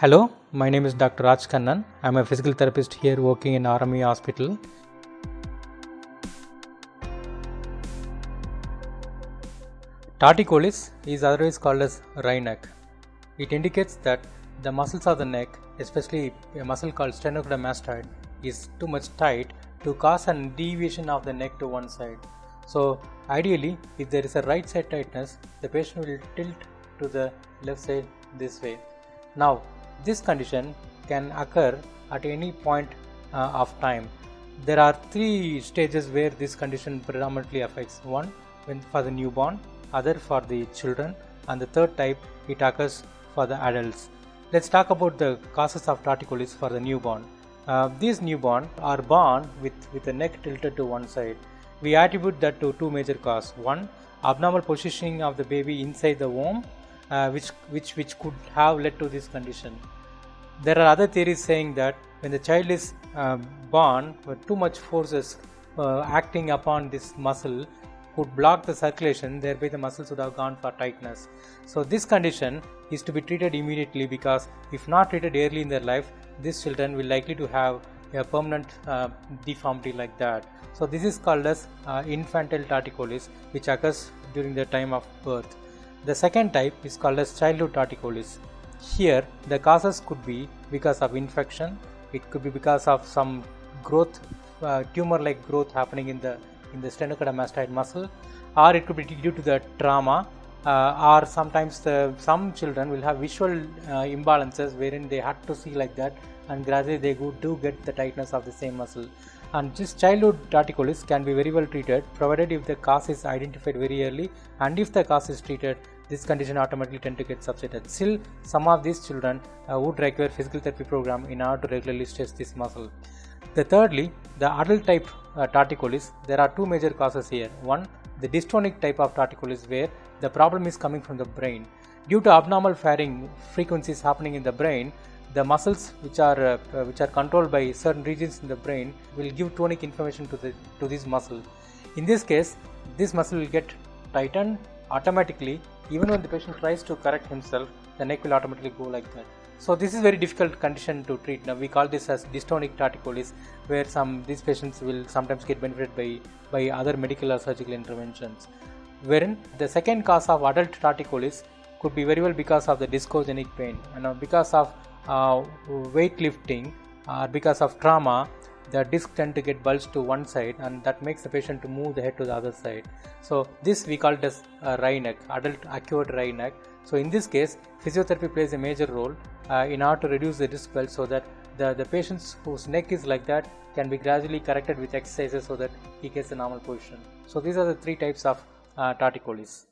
Hello, my name is Dr. Rajkannan. I'm a physical therapist here working in RME Hospital. Torticollis is otherwise called as wry neck. It indicates that the muscles of the neck, especially a muscle called sternocleidomastoid, is too much tight to cause a deviation of the neck to one side. So, ideally, if there is a right side tightness, the patient will tilt to the left side this way. Now, this condition can occur at any point uh, of time. There are three stages where this condition predominantly affects. One, when for the newborn, other for the children, and the third type it occurs for the adults. Let's talk about the causes of torticollis for the newborn. Uh, these newborn are born with, with the neck tilted to one side. We attribute that to two major causes. One, abnormal positioning of the baby inside the womb, uh, which, which, which could have led to this condition. There are other theories saying that when the child is uh, born, too much forces uh, acting upon this muscle could block the circulation, thereby the muscles would have gone for tightness. So, this condition is to be treated immediately because if not treated early in their life, these children will likely to have a permanent uh, deformity like that. So, this is called as uh, infantile torticollis, which occurs during the time of birth. The second type is called as childhood torticollis. Here, the causes could be because of infection, it could be because of some growth, uh, tumor like growth happening in the in the sternocleidomastoid muscle, or it could be due to the trauma, or sometimes the, some children will have visual uh, imbalances wherein they had to see like that, and gradually they do get the tightness of the same muscle. And this childhood torticollis can be very well treated provided if the cause is identified very early, and if the cause is treated, this condition automatically tend to get subsided. Still, some of these children uh, would require physical therapy program in order to regularly stress this muscle. The thirdly, the adult type uh, torticollis, there are two major causes here. One, the dystonic type of torticollis is where the problem is coming from the brain. Due to abnormal firing frequencies happening in the brain, the muscles which are uh, uh, which are controlled by certain regions in the brain will give tonic information to the to this muscle. In this case, this muscle will get tightened automatically even when the patient tries to correct himself, the neck will automatically go like that. So this is very difficult condition to treat. Now we call this as dystonic torticollis, where some these patients will sometimes get benefited by by other medical or surgical interventions. Wherein the second cause of adult torticollis could be very well because of the discogenic pain, and you know, because of uh, weightlifting or because of trauma, the disc tend to get bulged to one side and that makes the patient to move the head to the other side. So this we call as a wry neck, adult acute wry neck. So in this case, physiotherapy plays a major role uh, in order to reduce the disc bulge so that the, the patients whose neck is like that can be gradually corrected with exercises so that he gets a normal position. So these are the three types of uh, torticollis.